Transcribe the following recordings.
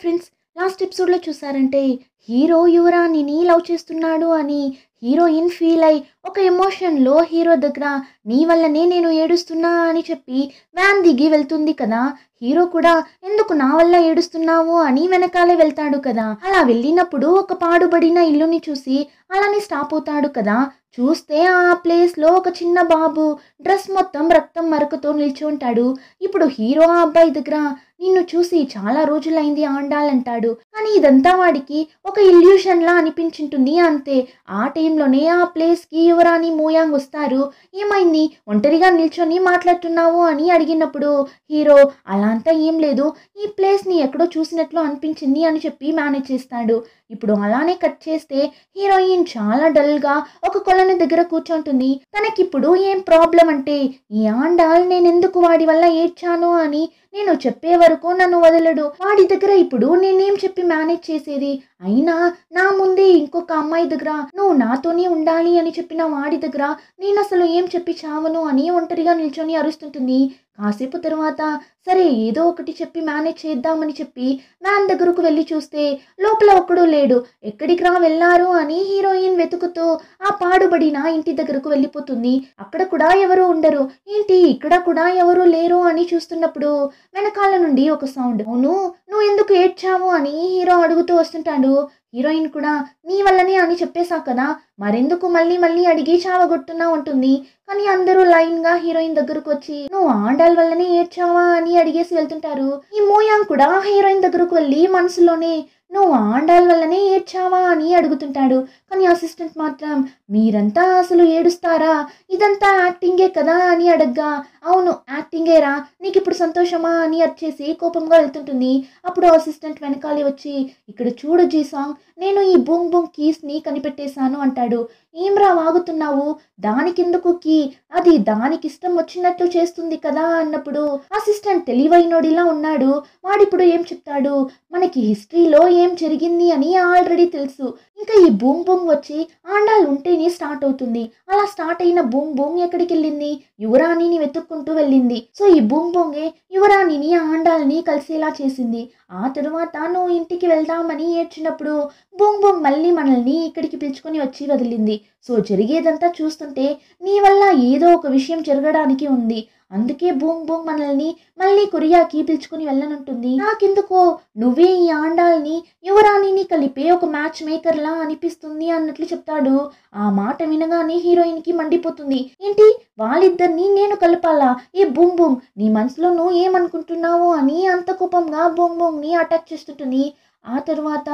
Friends last ఎపిసోడ్లో చూసారంటే hero యువరాణిని love చేస్తున్నాడు అని హీరోయిన్ ఫీల్ అయి ఒక ఎమోషన్లో హీరో దగ్గర నీ వల్లనే నేను ఏడుస్తున్నా అని చెప్పి వ్యాన్ దిగి వెళ్తుంది కదా. హీరో కూడా ఎందుకు నా వల్ల ఏడుస్తున్నావు అని వెనకాలే వెళ్తాడు కదా. అలా వెళ్ళినప్పుడు ఒక పాడుబడిన ఇల్లుని చూసి అలానే స్టాప్ అవుతాడు కదా. చూస్తే ఆ ప్లేస్లో ఒక చిన్న బాబు డ్రెస్ మొత్తం రక్తం మరకతో నిల్చి ఉంటాడు. ఇప్పుడు హీరో ఆ అబ్బాయి దగ్గర నిన్ను చూసి చాలా రోజులైంది ఆండాలంటాడు. కానీ ఇదంతా వాడికి ఒక ఇల్యూషన్లా అనిపించుంటుంది అనిపించింటుంది అంతే. ఆ టైంలోనే ఆ ప్లేస్కి యువరాణి మూయాంగ్ వస్తారు. ఏమైంది? ఒంటరిగా నిల్చొని మాట్లాడుతున్నావు అని అడిగినప్పుడు హీరో అలా అంతా ఏం లేదు. ఈ ప్లేస్ని ఎక్కడో చూసినట్లు అనిపించింది అని చెప్పి మేనేజ్ చేస్తాడు. ఇప్పుడు అలానే కట్ చేస్తే హీరోయిన్ చాలా డల్గా ఒక కొలను దగ్గర కూర్చుంటుంది. తనకిప్పుడు ఏం ప్రాబ్లం అంటే ఈ ఆండాల్ నేను ఎందుకు వాడి వల్ల ఏడ్చాను అని? నేను చెప్పే వరకు నన్ను వదలడు. వాడి దగ్గర ఇప్పుడు నేనేం చెప్పి మేనేజ్ చేసేది? అయినా నా ముందే ఇంకొక అమ్మాయి దగ్గర నువ్వు నాతోనే ఉండాలి అని చెప్పిన వాడి దగ్గర నేను అసలు ఏం చెప్పి చావను అని ఒంటరిగా నిల్చొని అరుస్తుంటుంది. కాసేపు తర్వాత సరే ఏదో ఒకటి చెప్పి మేనేజ్ చేద్దామని చెప్పి వ్యాన్ దగ్గరకు వెళ్ళి చూస్తే లోపల ఒక్కడూ లేడు. ఎక్కడికి రా వెళ్ళారు అని హీరోయిన్ వెతుకుతూ ఆ పాడుబడిన ఇంటి దగ్గరకు వెళ్ళిపోతుంది. అక్కడ కూడా ఎవరు ఉండరు. ఏంటి? ఇక్కడ కూడా ఎవరు లేరు అని చూస్తున్నప్పుడు వెనకాల నుండి ఒక సౌండ్. అవును నువ్వు ఎందుకు ఏడ్చావు అని హీరో అడుగుతూ వస్తుంటాడు. హీరోయిన్ కూడా నీ వల్లనే అని చెప్పేశా కదా మరెందుకు మళ్ళీ మళ్ళీ అడిగి చావగొట్టున్నా ఉంటుంది. కానీ అందరూ లైన్గా హీరోయిన్ దగ్గరకు వచ్చి నువ్వు ఆండాల వల్లనే ఏడ్చావా? అని అడిగేసి వెళ్తుంటారు. ఈ మోయాంగ్ కూడా హీరోయిన్ దగ్గరకు వెళ్ళి మనసులోనే నువ్వు ఆండాల్ వల్లనే ఏడ్చావా అని అడుగుతుంటాడు. కానీ అసిస్టెంట్ మాత్రం మీరంతా అసలు ఏడుస్తారా? ఇదంతా యాక్టింగే కదా? అని అడగ్గా. అవును యాక్టింగేరా నీకు ఇప్పుడు సంతోషమా? అని వచ్చేసి కోపంగా వెళ్తుంటుంది. అప్పుడు అసిస్టెంట్ వెనకాలే వచ్చి ఇక్కడ చూడు జీ సాంగ్ నేను ఈ బూంగ్ బూంగ్ కీస్ని కనిపెట్టేశాను అంటాడు. ఏమ్రా వాగుతున్నావు? దానికెందుకు కీ? అది దానికి ఇష్టం వచ్చినట్టు చేస్తుంది కదా అన్నప్పుడు అసిస్టెంట్ తెలివైనోడిలా ఉన్నాడు. వాడిప్పుడు ఏం చెప్తాడు? మనకి హిస్టరీలో ఏం జరిగింది అని ఆల్రెడీ తెలుసు. ఇంకా ఈ బూమ్ బూమ్ వచ్చి ఆండాలు ఉంటేనే స్టార్ట్ అవుతుంది. అలా స్టార్ట్ అయిన బూమ్ బూమ్ ఎక్కడికి వెళ్ళింది యువరాణిని వెతుక్కుంటూ వెళ్ళింది. సో ఈ బూమ్ బూంగే యువరాణిని ఆండాల్ని కలిసేలా చేసింది. ఆ తరువాత నువ్వు ఇంటికి వెళ్దామని ఏడ్చినప్పుడు బూమ్ బూమ్ మళ్ళీ మనల్ని ఇక్కడికి పిలుచుకొని వచ్చి వదిలింది. సో జరిగేదంతా చూస్తుంటే నీ వల్ల ఏదో ఒక విషయం జరగడానికి ఉంది. అందుకే బూమ్ బూమ్ మనల్ని మళ్ళీ కొరియాకి పిలుచుకుని వెళ్ళనుంటుంది. నాకెందుకో నువ్వే ఈ ఆండాల్ని యువరాణిని కలిపే ఒక మ్యాచ్ మేకర్లా అనిపిస్తుంది అన్నట్లు చెప్తాడు. ఆ మాట వినగానే హీరోయిన్కి మండిపోతుంది. ఏంటి? వాళ్ళిద్దరిని నేను కలపాలా? ఏ బూమ్ బూమ్ నీ మనసులో నువ్వు ఏమనుకుంటున్నావు అని అంత కోపంగా బూమ్ బూమ్ని అటాక్ చేస్తుంటుంది. ఆ తర్వాత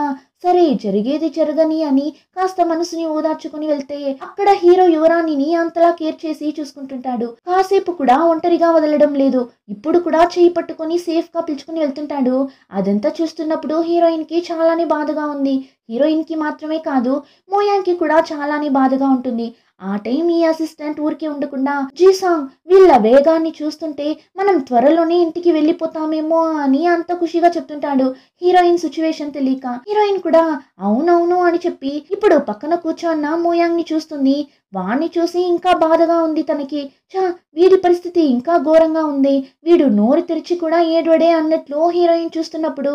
సరే జరిగేది జరగని అని కాస్త మనసుని ఓదార్చుకుని వెళ్తే అక్కడ హీరో యువరాణిని అంతలా కేర్ చేసి చూసుకుంటుంటాడు. కాసేపు కూడా ఒంటరిగా వదలడం లేదు. ఇప్పుడు కూడా చేయి పట్టుకొని సేఫ్గా పిలుచుకుని వెళ్తుంటాడు. అదంతా చూస్తున్నప్పుడు హీరోయిన్కి చాలానే బాధగా ఉంది. హీరోయిన్కి మాత్రమే కాదు మోయాంకి కూడా చాలానే బాధగా ఉంటుంది. ఆ టైం ఈ అసిస్టెంట్ ఊరికే ఉండకుండా జీ సాంగ్ వీళ్ళ వేగాన్ని చూస్తుంటే మనం త్వరలోనే ఇంటికి వెళ్ళిపోతామేమో అని అంత ఖుషిగా చెప్తుంటాడు. హీరోయిన్ సిచ్యువేషన్ తెలియక హీరోయిన్ కూడా అవునవును అని చెప్పి ఇప్పుడు పక్కన కూర్చోన్న మోయాంగ్ని చూస్తుంది. వాణ్ణి చూసి ఇంకా బాధగా ఉంది తనకి. చా వీడి పరిస్థితి ఇంకా ఘోరంగా ఉంది. వీడు నోరు తెరిచి కూడా ఏడోడే అన్నట్లు హీరోయిన్ చూస్తున్నప్పుడు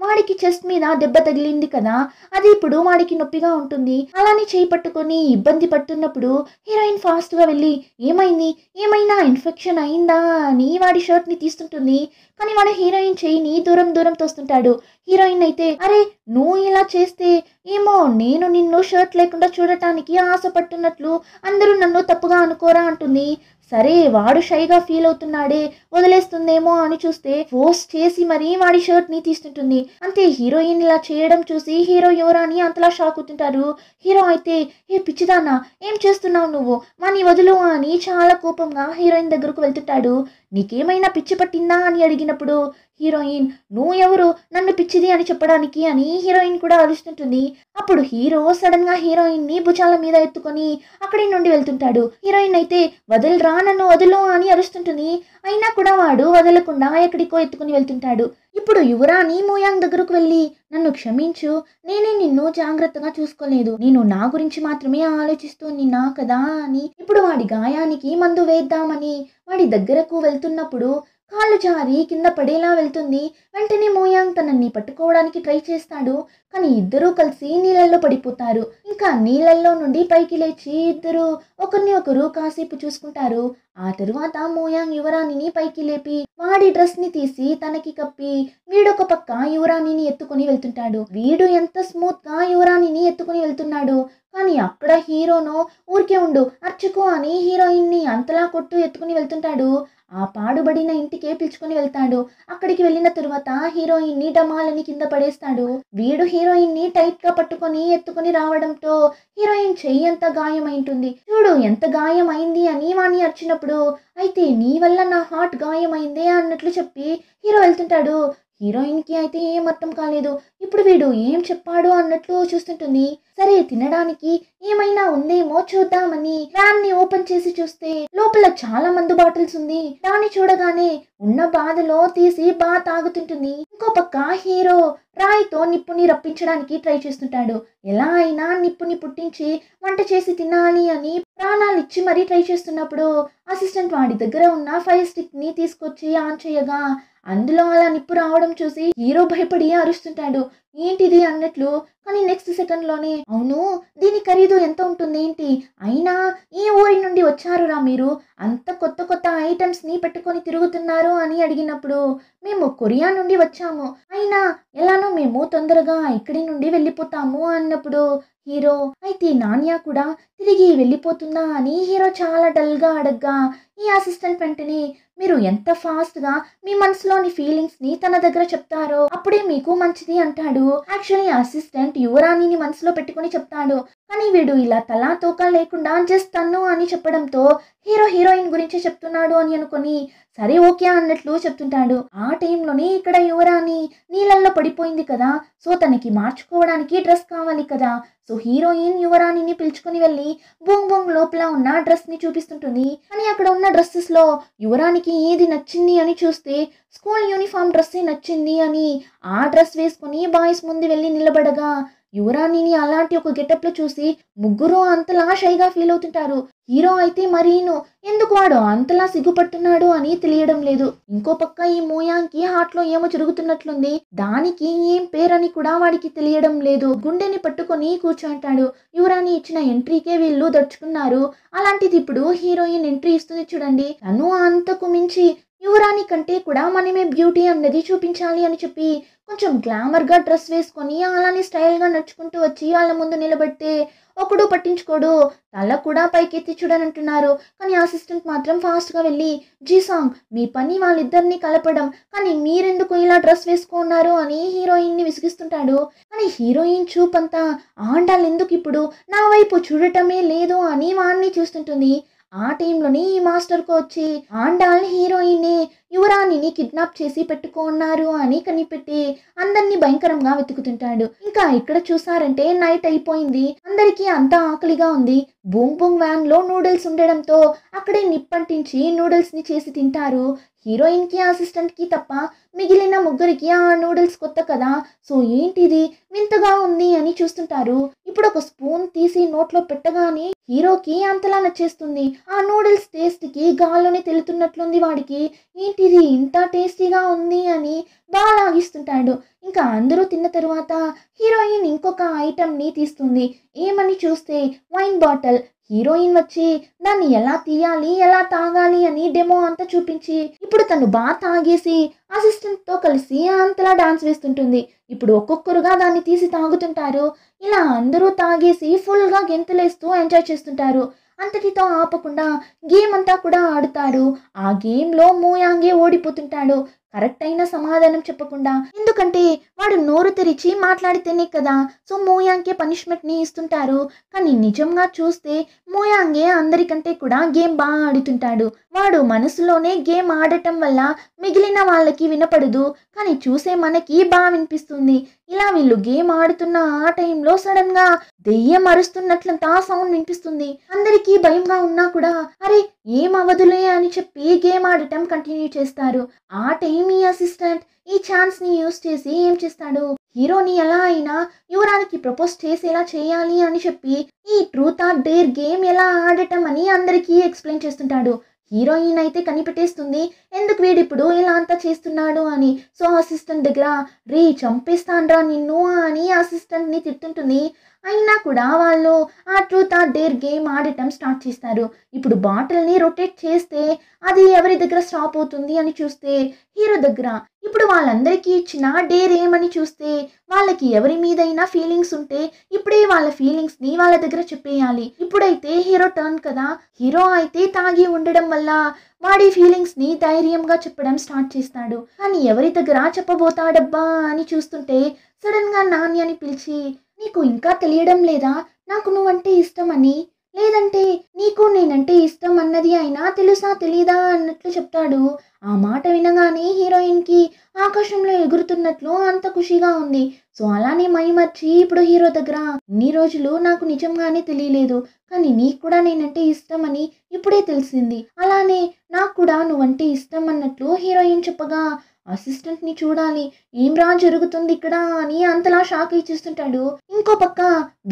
వాడికి చెస్ట్ మీద దెబ్బ తగిలింది కదా. అది ఇప్పుడు వాడికి నొప్పిగా ఉంటుంది. అలానే చేయి పట్టుకొని ఇబ్బంది పడుతున్నప్పుడు హీరోయిన్ ఫాస్ట్గా వెళ్ళి ఏమైంది? ఏమైనా ఇన్ఫెక్షన్ అయిందా? అని వాడి షర్ట్ని తీస్తుంటుంది. కానీ వాడు హీరోయిన్ చేయిని దూరం దూరం తోస్తుంటాడు. హీరోయిన్ అయితే అరే నువ్వు ఇలా చేస్తే ఏమో నేను నిన్ను షర్ట్ లేకుండా చూడటానికి ఆశపడుతున్నట్లు అందరూ నన్ను తప్పుగా అనుకోరా అంటుంది. సరే వాడు షైగా ఫీల్ అవుతున్నాడే వదిలేస్తుందేమో అని చూస్తే ఫోర్స్ చేసి మరీ వాడి షర్ట్ని తీస్తుంటుంది. అంతే హీరోయిన్ ఇలా చేయడం చూసి హీరో యువరాని అంతలా షాక్ అవుతుంటారు. హీరో అయితే ఏ పిచ్చిదానా ఏం చేస్తున్నావు నువ్వు? వాని వదులు అని చాలా కోపంగా హీరోయిన్ దగ్గరకు వెళ్తుంటాడు. నీకేమైనా పిచ్చి పట్టిందా? అని అడిగినప్పుడు హీరోయిన్ నువ్వు ఎవరు? నన్ను పిచ్చిది అని చెప్పడానికి అని హీరోయిన్ కూడా అరుస్తుంటుంది అప్పుడు హీరో సడన్గా హీరోయిన్ని భుజాల మీద ఎత్తుకొని అక్కడి నుండి వెళ్తుంటాడు. హీరోయిన్ అయితే వదలరా నన్ను వదలు అని అరుస్తుంటుంది అయినా కూడా వాడు వదలకుండా ఎక్కడికో ఎత్తుకుని వెళ్తుంటాడు. ఇప్పుడు యువరాణి మోయాంగ్ దగ్గరకు వెళ్ళి నన్ను క్షమించు. నేనే నిన్ను జాగ్రత్తగా చూసుకోలేదు. నేను నా గురించి మాత్రమే ఆలోచిస్తూ నిన్నా కదా అని. ఇప్పుడు వాడి గాయానికి మందు వేద్దామని వాడి దగ్గరకు వెళ్తున్నప్పుడు కాళ్ళు జారి కింద పడేలా వెళ్తుంది. వెంటనే మోయాంగ్ తనని పట్టుకోవడానికి ట్రై చేస్తాడు. కానీ ఇద్దరూ కలిసి నీళ్ళల్లో పడిపోతారు. ఇంకా నీళ్ళల్లో నుండి పైకి లేచి ఇద్దరు ఒకరిని ఒకరు కాసేపు చూసుకుంటారు. ఆ తరువాత మోయాంగ్ యువరాణిని పైకి లేపి వాడి డ్రెస్ని తీసి తనకి కప్పి వీడొక పక్క యువరాణిని ఎత్తుకొని వెళ్తుంటాడు. వీడు ఎంత స్మూత్గా యువరాణిని ఎత్తుకొని వెళ్తున్నాడు. కానీ అక్కడ హీరోను ఊరికే ఉండు అర్చుకో అని హీరోయిన్ని అంతలా కొట్టు ఎత్తుకుని వెళ్తుంటాడు. ఆ పాడుబడిన ఇంటికే పిలుచుకొని వెళ్తాడు. అక్కడికి వెళ్ళిన తరువాత హీరోయిన్ని డమాలని కింద పడేస్తాడు. వీడు హీరోయిన్ని టైట్గా పట్టుకొని ఎత్తుకొని రావడంతో హీరోయిన్ చెయ్యి ఎంత గాయమైంటుంది. చూడు ఎంత గాయమైంది అని వాణి అర్చినప్పుడు అయితే నీ వల్ల నా హార్ట్ గాయమైందే అన్నట్లు చెప్పి హీరో వెళ్తుంటాడు. హీరోయిన్కి అయితే ఏం అర్థం కాలేదు. ఇప్పుడు వీడు ఏం చెప్పాడు అన్నట్లు చూస్తుంటుంది. సరే తినడానికి ఏమైనా ఉందేమో చూద్దామని వ్యాన్ని ఓపెన్ చేసి చూస్తే లోపల చాలా మందు బాటిల్స్ ఉంది. దాన్ని చూడగానే ఉన్న బాధలో తీసి బాగా తాగుతుంటుంది. ఇంకో పక్క హీరో రాయితో నిప్పుని రప్పించడానికి ట్రై చేస్తుంటాడు. ఎలా అయినా నిప్పుని పుట్టించి వంట చేసి తినాలి అని ప్రాణాలు ఇచ్చి మరీ ట్రై చేస్తున్నప్పుడు అసిస్టెంట్ వాడి దగ్గర ఉన్న ఫైర్ స్టిక్ని తీసుకొచ్చి ఆన్ చేయగా అందులో అలా నిప్పు రావడం చూసి హీరో భయపడి అరుస్తుంటాడు. ఏంటిది అన్నట్లు? కానీ నెక్స్ట్ సెకండ్లోనే అవును దీని ఖరీదు ఎంత ఉంటుంది ఏంటి? అయినా ఈ ఊరి నుండి వచ్చారురా మీరు? అంత కొత్త కొత్త ఐటమ్స్ని పెట్టుకొని తిరుగుతున్నారు అని అడిగినప్పుడు మేము కొరియా నుండి వచ్చాము. అయినా ఎలానో మేము తొందరగా ఇక్కడి నుండి వెళ్ళిపోతాము అన్నప్పుడు హీరో అయితే నాన్యా కూడా తిరిగి వెళ్ళిపోతుందా అని హీరో చాలా డల్గా అడగ్గా ఈ అసిస్టెంట్ వెంటనే మీరు ఎంత ఫాస్ట్గా మీ మనసులోని ఫీలింగ్స్ని తన దగ్గర చెప్తారో అప్పుడే మీకు మంచిది అంటాడు. యాక్చువల్లీ అసిస్టెంట్ యువరాణిని మనసులో పెట్టుకుని చెప్తాడు. కానీ వీడు ఇలా తలా తోక లేకుండా జస్ట్ తన్ను అని చెప్పడంతో హీరో హీరోయిన్ గురించి చెప్తున్నాడు అని అనుకొని సరే ఓకే అన్నట్లు చెప్తుంటాడు. ఆ టైంలోనే ఇక్కడ యువరాణి నీళ్ళల్లో పడిపోయింది కదా సో తనకి మార్చుకోవడానికి డ్రెస్ కావాలి కదా. సో హీరోయిన్ యువరాణిని పిలుచుకుని వెళ్ళి బొంగ్ బొంగ్ లోపల ఉన్న డ్రెస్ని చూపిస్తుంటుంది. కానీ అక్కడ ఉన్న డ్రెస్సెస్లో యువరానికి ఏది నచ్చింది అని చూస్తే స్కూల్ యూనిఫామ్ డ్రెస్సే నచ్చింది అని ఆ డ్రెస్ వేసుకుని బాయ్స్ ముందు వెళ్ళి నిలబడగా యువరాణిని అలాంటి ఒక గెటప్లో చూసి ముగ్గురు అంతలా షైగా ఫీల్ అవుతుంటారు. హీరో అయితే మరీను ఎందుకు వాడు అంతలా సిగ్గుపడుతున్నాడు అని తెలియడం లేదు. ఇంకో పక్క ఈ మోయాంకి హార్ట్లో ఏమో జరుగుతున్నట్లుంది. దానికి ఏం పేరని కూడా వాడికి తెలియడం లేదు. గుండెని పట్టుకొని కూర్చుంటాడు. యువరాణి ఇచ్చిన ఎంట్రీకే వీళ్ళు దడుచుకున్నారు. అలాంటిది ఇప్పుడు హీరోయిన్ ఎంట్రీ ఇస్తుంది చూడండి. తను అంతకు మించి యువరాణి కంటే కూడా మనమే బ్యూటీ అన్నది చూపించాలి అని చెప్పి కొంచెం గ్లామర్గా డ్రెస్ వేసుకొని అలానే స్టైల్గా నడుచుకుంటూ వచ్చి వాళ్ళ ముందు నిలబడితే ఒకడు పట్టించుకోడు తల కూడా పైకెత్తి చూడనంటున్నారు కానీ అసిస్టెంట్ మాత్రం ఫాస్ట్గా వెళ్ళి జీ సాంగ్ మీ పని వాళ్ళిద్దరిని కలపడం కానీ మీరెందుకు ఇలా డ్రెస్ వేసుకున్నారు? అని హీరోయిన్ని విసిగిస్తుంటాడు. కానీ హీరోయిన్ చూపంతా ఆండాలు ఎందుకు ఇప్పుడు నా వైపు చూడటమే లేదు అని వాణ్ణి చూస్తుంటుంది. ఆ టైంలోనే ఈ మాస్టర్కు వచ్చి ఆండాల్ని హీరోయిన్ని యువరాణిని కిడ్నాప్ చేసి పెట్టుకున్నారు అని కనిపెట్టి అందరినీ భయంకరంగా వెతుకుతుంటాడు. ఇంకా ఇక్కడ చూసారంటే నైట్ అయిపోయింది. అందరికీ అంతా ఆకలిగా ఉంది. బూమ్ బూమ్ వ్యాన్లో నూడిల్స్ ఉండడంతో అక్కడే నిప్పంటించి నూడిల్స్ని చేసి తింటారు. హీరోయిన్కి అసిస్టెంట్కి తప్ప మిగిలిన ముగ్గురికి ఆ నూడిల్స్ కొత్త కదా. సో ఏంటిది? వింతగా ఉంది అని చూస్తుంటారు. ఇప్పుడు ఒక స్పూన్ తీసి నోట్లో పెట్టగానే హీరోకి అంతలా నచ్చేస్తుంది ఆ నూడిల్స్ టేస్ట్కి గాల్లోనే తెలుతున్నట్లుంది వాడికి. ఏంటిది ఇంత టేస్టీగా ఉంది అని బాగా లాగిస్తుంటాడు ఇంకా అందరూ తిన్న తరువాత హీరోయిన్ ఇంకొక ఐటమ్ని తీస్తుంది. ఏమని చూస్తే వైన్ బాటిల్. హీరోయిన్ వచ్చి దాన్ని ఎలా తీయాలి ఎలా తాగాలి అని డెమో అంతా చూపించి ఇప్పుడు తను బాగా తాగేసి అసిస్టెంట్తో కలిసి అంతలా డాన్స్ వేస్తుంటుంది. ఇప్పుడు ఒక్కొక్కరుగా దాన్ని తీసి తాగుతుంటారు. ఇలా అందరూ తాగేసి ఫుల్గా గెంతులేస్తూ ఎంజాయ్ చేస్తుంటారు. అంతటితో ఆపకుండా గేమ్ అంతా కూడా ఆడుతారు. ఆ గేమ్లో మూయాంగే ఓడిపోతుంటాడు. కరెక్ట్ అయిన సమాధానం చెప్పకుండా ఎందుకంటే వాడు నోరు తెరిచి మాట్లాడితేనే కదా. సో మోయాంగ్కే పనిష్మెంట్ని ఇస్తుంటారు. కానీ నిజంగా చూస్తే మోయాంగే అందరికంటే కూడా గేమ్ బాగా ఆడుతుంటాడు. వాడు మనసులోనే గేమ్ ఆడటం వల్ల మిగిలిన వాళ్ళకి వినపడదు. కానీ చూసే మనకి బాగా వినిపిస్తుంది. ఇలా వీళ్ళు గేమ్ ఆడుతున్న ఆ టైంలో సడన్గా దెయ్యం అరుస్తున్నట్లంతా సౌండ్ వినిపిస్తుంది. అందరికీ భయంగా ఉన్నా కూడా అరే ఏం అవ్వదులే అని చెప్పి గేమ్ ఆడటం కంటిన్యూ చేస్తారు. ఆ టైం ఈ అసిస్టెంట్ ఈ ఛాన్స్ని యూస్ చేసి ఏం చేస్తాడు? హీరోని ఎలా అయినా యువరానికి ప్రపోజ్ చేసేలా చేయాలి అని చెప్పి ఈ ట్రూత్ ఆర్ డేర్ గేమ్ ఎలా ఆడటం అని అందరికీ ఎక్స్ప్లెయిన్ చేస్తుంటాడు. హీరోయిన్ అయితే కనిపెట్టేస్తుంది ఎందుకు వీడిప్పుడు ఇలా అంతా చేస్తున్నాడు? అని. సో అసిస్టెంట్ దగ్గర రే చంపేస్తాన్రా నిన్ను అని అసిస్టెంట్ని తిట్టుంటుంది అయినా కూడా వాళ్ళు ఆ ట్రూత్ ఆ డేర్ గేమ్ ఆడటం స్టార్ట్ చేస్తారు. ఇప్పుడు బాటిల్ని రొటేట్ చేస్తే అది ఎవరి దగ్గర స్టాప్ అవుతుంది అని చూస్తే హీరో దగ్గర. ఇప్పుడు వాళ్ళందరికీ ఇచ్చిన డేర్ ఏమని చూస్తే వాళ్ళకి ఎవరి మీదైనా ఫీలింగ్స్ ఉంటే ఇప్పుడే వాళ్ళ ఫీలింగ్స్ని వాళ్ళ దగ్గర చెప్పేయాలి. ఇప్పుడైతే హీరో టర్న్ కదా. హీరో అయితే తాగి ఉండడం వల్ల వాడి ఫీలింగ్స్ని ధైర్యంగా చెప్పడం స్టార్ట్ చేస్తాడు. కానీ ఎవరి దగ్గర చెప్పబోతాడబ్బా అని చూస్తుంటే సడన్గా నాణ్యని పిలిచి నీకు ఇంకా తెలియడం లేదా? నాకు నువ్వంటే ఇష్టమని? లేదంటే నీకు నేనంటే ఇష్టం అన్నది అయినా తెలుసా తెలీదా అన్నట్లు చెప్తాడు. ఆ మాట వినగానే హీరోయిన్కి ఆకాశంలో ఎగురుతున్నట్లు అంత ఖుషిగా ఉంది. సో అలానే మైమర్చి ఇప్పుడు హీరో దగ్గర. ఇన్ని రోజులు నాకు నిజంగానే తెలియలేదు. కానీ నీకు కూడా నేనంటే ఇష్టం అని ఇప్పుడే తెలిసింది. అలానే నాకు కూడా నువ్వంటే ఇష్టం అన్నట్లు హీరోయిన్ చెప్పగా అసిస్టెంట్ని చూడాలి. ఏం రా జరుగుతుంది ఇక్కడ అని అంతలా షాక్ ఇచ్చేస్తుంటాడు. ఇంకో పక్క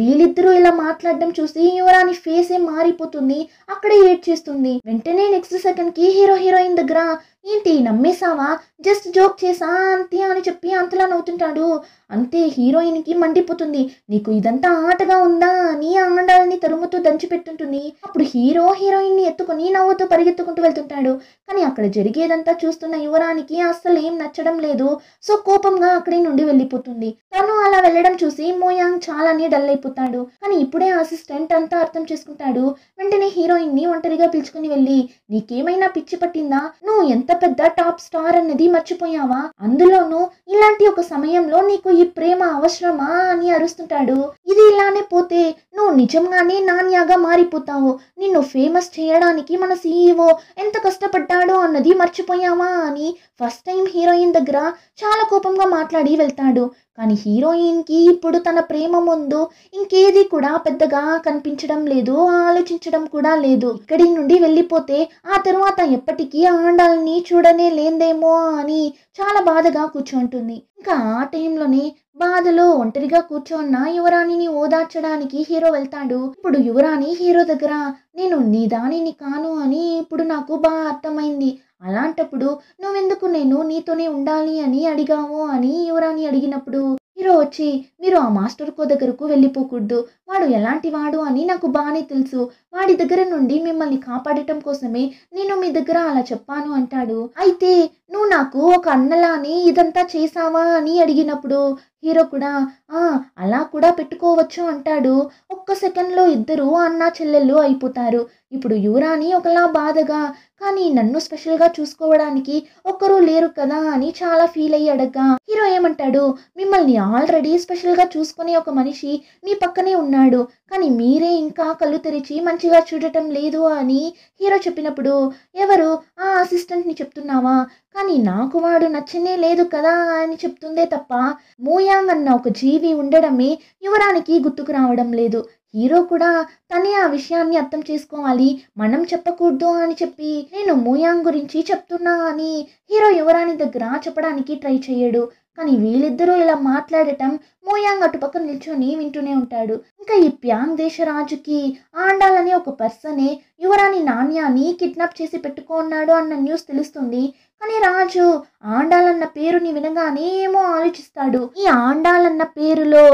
వీళ్ళిద్దరూ ఇలా మాట్లాడడం చూసి యువరాణి ఫేస్ ఏ మారిపోతుంది. అక్కడే ఏడ్ చేస్తుంది వెంటనే నెక్స్ట్ సెకండ్కి హీరో హీరోయిన్ దగ్గర ఏంటి నమ్మేశావా? జస్ట్ జోక్ చేసా అంతే అని చెప్పి అంతలా నవ్వుతుంటాడు. అంతే హీరోయిన్కి మండిపోతుంది. నీకు ఇదంతా ఆటగా ఉందా? అని ఆండాలని తరుముతూ దంచిపెట్టుంటుంది అప్పుడు హీరో హీరోయిన్ని ఎత్తుకుని నవ్వుతూ పరిగెత్తుకుంటూ వెళ్తుంటాడు. కానీ అక్కడ జరిగేదంతా చూస్తున్న యువరానికి అస్సలు ఏం నచ్చడం లేదు. సో కోపంగా అక్కడి నుండి వెళ్ళిపోతుంది. తను అలా వెళ్ళడం చూసి మోయాంగ్ చాలానే డల్ అయిపోతాడు. కానీ ఇప్పుడే అసిస్టెంట్ అంతా అర్థం చేసుకుంటాడు. వెంటనే హీరోయిన్ని ఒంటరిగా పిలుచుకుని వెళ్ళి నీకేమైనా పిచ్చి పట్టిందా? నువ్వు ఎంత పెద్ద టాప్ స్టార్ అన్నది మర్చిపోయావా? అందులోనూ ఇలాంటి ఒక సమయంలో నీకు ఈ ప్రేమ అవసరమా అని అరుస్తుంటాడు. ఇది ఇలానే పోతే నువ్వు నిజంగానే నాణ్యాగా మారిపోతావు. నిన్ను ఫేమస్ చేయడానికి మన సీఈఓ ఎంత కష్టపడ్డాడో అన్నది మర్చిపోయావా అని ఫస్ట్ టైం హీరోయిన్ దగ్గర చాలా కోపంగా మాట్లాడి వెళ్తాడు. కానీ హీరోయిన్కి ఇప్పుడు తన ప్రేమ ముందు ఇంకేది కూడా పెద్దగా కనిపించడం లేదు ఆలోచించడం కూడా లేదు. ఇక్కడి నుండి వెళ్ళిపోతే ఆ తరువాత ఎప్పటికీ ఆండాలని చూడనే లేందేమో అని చాలా బాధగా కూర్చుంటుంది. ఇంకా ఆ టైంలోనే బాధలో ఒంటరిగా కూర్చోన్న యువరాణిని ఓదార్చడానికి హీరో వెళ్తాడు. ఇప్పుడు యువరాణి హీరో దగ్గర నేను నీ దానిని కాను అని ఇప్పుడు నాకు బాగా అర్థమైంది. అలాంటప్పుడు నువ్వెందుకు నేను నీతోనే ఉండాలి అని అడిగావు? అని యువరాణి అడిగినప్పుడు హీరో వచ్చి మీరు ఆ మాస్టర్ కో దగ్గరకు వెళ్ళిపోకూడదు. వాడు ఎలాంటి వాడు అని నాకు బాగానే తెలుసు. వాడి దగ్గర నుండి మిమ్మల్ని కాపాడటం కోసమే నేను మీ దగ్గర అలా చెప్పాను అంటాడు. అయితే నువ్వు నాకు ఒక అన్నలాని ఇదంతా చేసావా అని అడిగినప్పుడు హీరో కూడా ఆ అలా కూడా పెట్టుకోవచ్చు అంటాడు. ఒక్క సెకండ్లో ఇద్దరు అన్న చెల్లెళ్ళు అయిపోతారు. ఇప్పుడు యువరాణి ఒకలా బాధగా కానీ నన్ను స్పెషల్గా చూసుకోవడానికి ఒక్కరూ లేరు కదా అని చాలా ఫీల్ అయ్యి అడగ్గా హీరో ఏమంటాడు? మిమ్మల్ని ఆల్రెడీ స్పెషల్గా చూసుకునే ఒక మనిషి మీ పక్కనే ఉన్నాడు కానీ మీరే ఇంకా కళ్ళు తెరిచి మంచిగా చూడటం లేదు అని హీరో చెప్పినప్పుడు ఎవరు? ఆ అసిస్టెంట్ని చెప్తున్నావా? కానీ నాకు వాడు నచ్చనే లేదు కదా అని చెప్తుందే తప్ప మూయాంగ్ అన్న ఒక జీవి ఉండడమే యువరానికి గుర్తుకు రావడం లేదు. హీరో కూడా తనే ఆ విషయాన్ని అర్థం చేసుకోవాలి మనం చెప్పకూడదు అని చెప్పి నేను మూయాంగ్ గురించి చెప్తున్నా అని హీరో యువరాణి దగ్గర చెప్పడానికి ట్రై చేయడు. కానీ వీళ్ళిద్దరూ ఇలా మాట్లాడటం మోయాంగ్ అటుపక్క నిల్చొని వింటూనే ఉంటాడు. ఇంకా ఈ ప్యాంగ్ దేశ రాజుకి ఆండాలని ఒక పర్సనే యువరాణి నాణ్యాన్ని కిడ్నాప్ చేసి పెట్టుకున్నాడు అన్న న్యూస్ తెలుస్తుంది. కానీ రాజు ఆండాలన్న పేరుని వినగానే ఏమో ఆలోచిస్తాడు. ఈ ఆండాలన్న పేరులో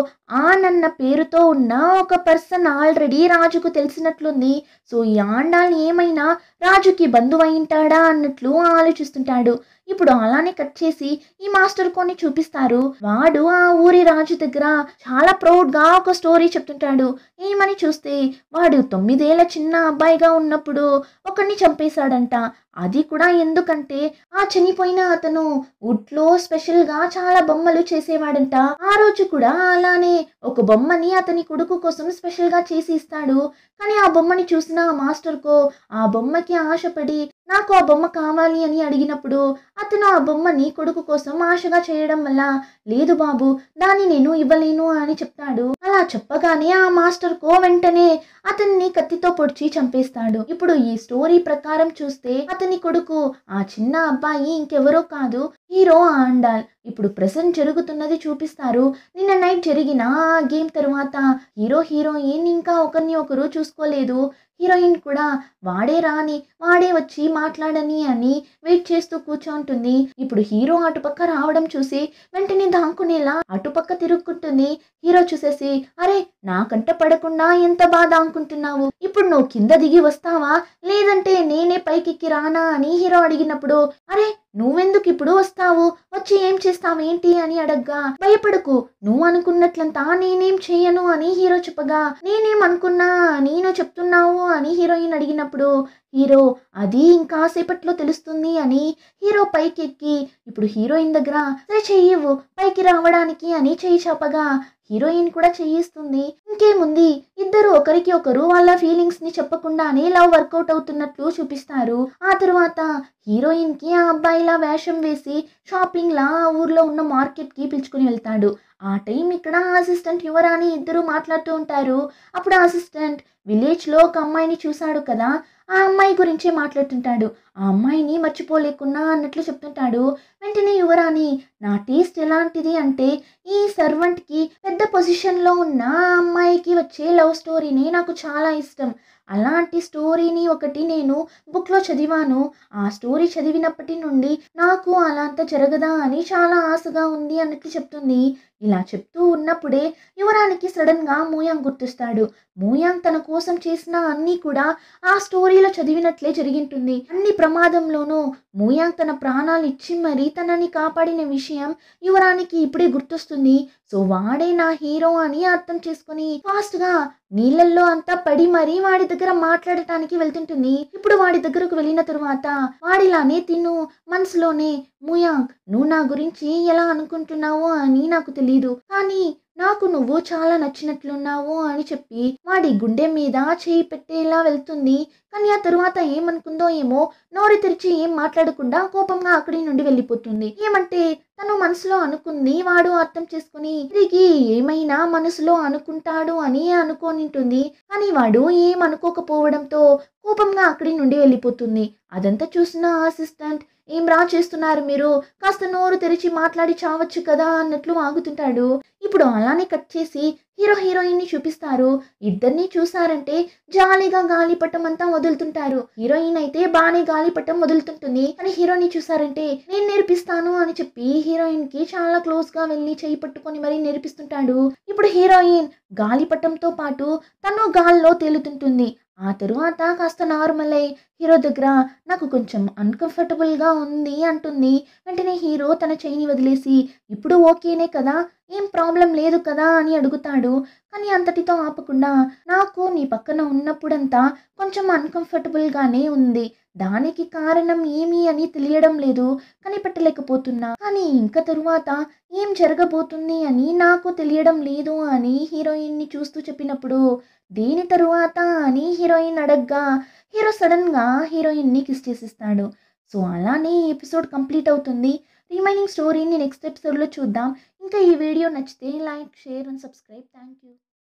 ఆనన్న పేరుతో ఉన్న ఒక పర్సన్ ఆల్రెడీ రాజుకు తెలిసినట్లుంది. సో ఈ ఆండాల్ని ఏమైనా రాజుకి బంధువైంటాడా అన్నట్లు ఆలోచిస్తుంటాడు. ఇప్పుడు అలానే కట్ చేసి ఈ మాస్టర్ కొన్ని చూపిస్తారు. వాడు ఆ ఊరి రాజు దగ్గర చాలా ప్రౌడ్గా ఒక స్టోరీ చెప్తుంటాడు. ఏమని చూస్తే వాడు తొమ్మిదేళ్ళ చిన్న అబ్బాయిగా ఉన్నప్పుడు ఒకరిని చంపేశాడంట. అది కూడా ఎందుకంటే ఆ చనిపోయిన అతను వుడ్లో స్పెషల్గా చాలా బొమ్మలు చేసేవాడంట. ఆ రోజు కూడా అలానే ఒక బొమ్మని అతని కొడుకు కోసం స్పెషల్గా చేసి ఇస్తాడు. కానీ ఆ బొమ్మని చూసిన ఆ మాస్టర్ కో ఆ బొమ్మకి ఆశపడి నాకు ఆ బొమ్మ కావాలి అని అడిగినప్పుడు అతను ఆ బొమ్మని కొడుకు కోసం ఆశగా చేయడం వల్ల లేదు బాబు దాన్ని నేను ఇవ్వలేను అని చెప్తాడు. అలా చెప్పగానే ఆ మాస్టర్ కో వెంటనే అతన్ని కత్తితో పొడిచి చంపేస్తాడు. ఇప్పుడు ఈ స్టోరీ ప్రకారం చూస్తే అతను కొడుకు. ఆ చిన్న అబ్బాయి ఇంకెవరో కాదు హీరో ఆండాల్. ఇప్పుడు ప్రెసెంట్ జరుగుతున్నది చూపిస్తారు. నిన్న నైట్ జరిగిన ఆ గేమ్ తరువాత హీరో హీరోయిన్ ఇంకా ఒకరిని ఒకరు చూసుకోలేదు. హీరోయిన్ కూడా వాడే రాని వాడే వచ్చి మాట్లాడని అని వెయిట్ చేస్తూ కూర్చోంటుంది. ఇప్పుడు హీరో అటుపక్క రావడం చూసి వెంటనే దాంకునేలా అటుపక్క తిరుక్కుంటుంది. హీరో చూసేసి అరే నాకంట పడకుండా ఎంత బాగా అనుకుంటున్నావు? ఇప్పుడు నువ్వు కింద దిగి వస్తావా? లేదంటే నేనే పైకెక్కి రానా? అని హీరో అడిగినప్పుడు అరే నువ్వెందుకు ఇప్పుడు వస్తావు? వచ్చి ఏం చేస్తావేంటి అని అడగ్గా. భయపడకు. నువ్వు అనుకున్నట్లంతా నేనేం చేయను అని హీరో చెప్పగా. నేనేం అనుకున్నా నేను చెప్తున్నావు అని హీరోయిన్ అడిగినప్పుడు హీరో అది ఇంకాసేపట్లో తెలుస్తుంది అని హీరో పైకి ఎక్కి ఇప్పుడు హీరోయిన్ దగ్గర సరే చెయ్యవు పైకి రావడానికి అని చెయ్యి చెప్పగా హీరోయిన్ కూడా చెయ్యిస్తుంది. ఇంకేముంది? ఇద్దరు ఒకరికి ఒకరు వాళ్ళ ఫీలింగ్స్ని చెప్పకుండానే లవ్ వర్కౌట్ అవుతున్నట్లు చూపిస్తారు. ఆ తర్వాత హీరోయిన్కి ఆ అబ్బాయిలా వేషం వేసి షాపింగ్ లా ఊర్లో ఉన్న మార్కెట్కి పిలుచుకుని వెళ్తాడు. ఆ టైం ఇక్కడ అసిస్టెంట్ యువరాని ఇద్దరు మాట్లాడుతూ ఉంటారు. అప్పుడు అసిస్టెంట్ విలేజ్లో ఒక అమ్మాయిని చూశాడు కదా ఆ అమ్మాయి గురించే మాట్లాడుతుంటాడు. ఆ అమ్మాయిని మర్చిపోలేకున్నా అన్నట్లు చెప్తుంటాడు. వెంటనే యువరాణి నా టేస్ట్ ఎలాంటిది అంటే ఈ సర్వెంట్కి పెద్ద పొజిషన్లో ఉన్న ఆ అమ్మాయికి వచ్చే లవ్ స్టోరీని నాకు చాలా ఇష్టం. అలాంటి స్టోరీని ఒకటి నేను బుక్లో చదివాను. ఆ స్టోరీ చదివినప్పటి నుండి నాకు అలా అంత జరగదా అని చాలా ఆశగా ఉంది అన్నట్లు చెప్తుంది. ఇలా చెప్తూ ఉన్నప్పుడే యువరానికి సడన్గా మూయాంగ్ గుర్తిస్తాడు. మూయాంగ్ తన కోసం చేసిన అన్నీ కూడా ఆ స్టోరీలో చదివినట్లే జరిగింటుంది. అన్ని ప్రమాదంలోనూ మూయాంగ్ తన ప్రాణాలు ఇచ్చి మరీ తనని కాపాడిన విషయం యువరానికి ఇప్పుడే గుర్తొస్తుంది. సో వాడే నా హీరో అని అర్థం చేసుకుని ఫాస్ట్గా నీళ్ళల్లో అంతా పడి మరీ వాడి దగ్గర మాట్లాడటానికి వెళ్తుంటుంది. ఇప్పుడు వాడి దగ్గరకు వెళ్ళిన తరువాత వాడిలానే తిను. మనసులోనే ముయాంగ్ నువ్వు నా గురించి ఎలా అనుకుంటున్నావో అని నాకు తెలీదు. కానీ నాకు నువ్వు చాలా నచ్చినట్లున్నావు అని చెప్పి వాడి గుండె మీద చేయి పెట్టేలా వెళ్తుంది. కానీ ఆ తరువాత ఏమనుకుందో ఏమో నోరు తెరిచి ఏం మాట్లాడకుండా కోపంగా అక్కడి నుండి వెళ్ళిపోతుంది. ఏమంటే తను మనసులో అనుకుంది వాడు అర్థం చేసుకుని తిరిగి ఏమైనా మనసులో అనుకుంటాడు అని అనుకోనింటుంది. కానీ వాడు ఏం అనుకోకపోవడంతో కోపంగా అక్కడి నుండి వెళ్ళిపోతుంది. అదంతా చూసిన అసిస్టెంట్ ఏం రా చేస్తున్నారు మీరు? కాస్త నోరు తెరిచి మాట్లాడి చావచ్చు కదా అన్నట్లు ఆగుతుంటాడు. ఇప్పుడు అలానే కట్ చేసి హీరో హీరోయిన్ని చూపిస్తారు. ఇద్దరిని చూసారంటే జాలీగా గాలిపటం అంతా వదులుతుంటారు. హీరోయిన్ అయితే బాగానే గాలిపటం వదులుతుంటుంది. కానీ హీరోని చూసారంటే నేను నేర్పిస్తాను అని చెప్పి హీరోయిన్కి చాలా క్లోజ్గా వెళ్ళి చేయి పట్టుకొని మరీ నేర్పిస్తుంటాడు. ఇప్పుడు హీరోయిన్ గాలిపటంతో పాటు తను గాల్లో తేలుతుంటుంది. ఆ తరువాత కాస్త నార్మల్ అయ్యి హీరో దగ్గర నాకు కొంచెం అన్కంఫర్టబుల్గా ఉంది అంటుంది. వెంటనే హీరో తన చెయ్యిని వదిలేసి ఇప్పుడు ఓకేనే కదా ఏం ప్రాబ్లం లేదు కదా అని అడుగుతాడు. కానీ అంతటితో ఆపకుండా నాకు నీ పక్కన ఉన్నప్పుడంతా కొంచెం అన్కంఫర్టబుల్గానే ఉంది. దానికి కారణం ఏమి అని తెలియడం లేదు. కనిపెట్టలేకపోతున్నా. కానీ ఇంకా తరువాత ఏం జరగబోతుంది అని నాకు తెలియడం లేదు అని హీరోయిన్ని చూస్తూ చెప్పినప్పుడు దేని తరువాత అని హీరోయిన్ అడగ్గా హీరో సడన్గా హీరోయిన్ని కిస్ చేసిస్తాడు. సో అలానే ఈ ఎపిసోడ్ కంప్లీట్ అవుతుంది. రిమైనింగ్ స్టోరీని నెక్స్ట్ ఎపిసోడ్లో చూద్దాం. ఇంకా ఈ వీడియో నచ్చితే like share and subscribe. Thank you